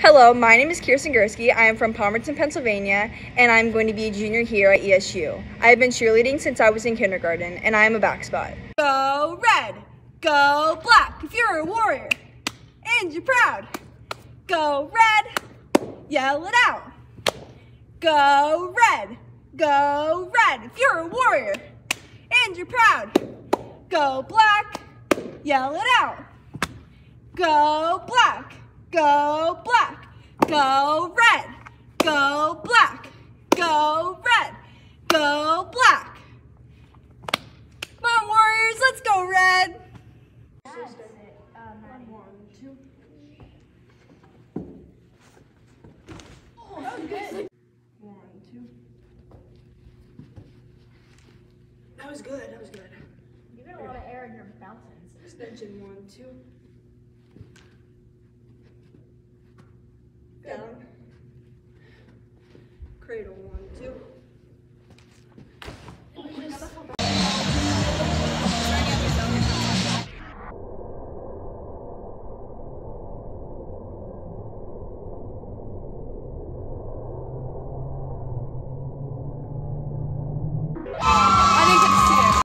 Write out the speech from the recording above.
Hello, my name is Kiersten Gursky. I am from Palmerton, Pennsylvania, and I'm going to be a junior here at ESU. I have been cheerleading since I was in kindergarten, and I am a back spot. Go red, go black if you're a warrior and you're proud. Go red, yell it out. Go red, go red if you're a warrior and you're proud. Go black, yell it out. Go black, go black, go red, go black, go red, go black. Come on, Warriors, let's go red. That was good. That was good. That was good. You get a lot of air in your fountains. Extension one, two. Down. Cradle one, two.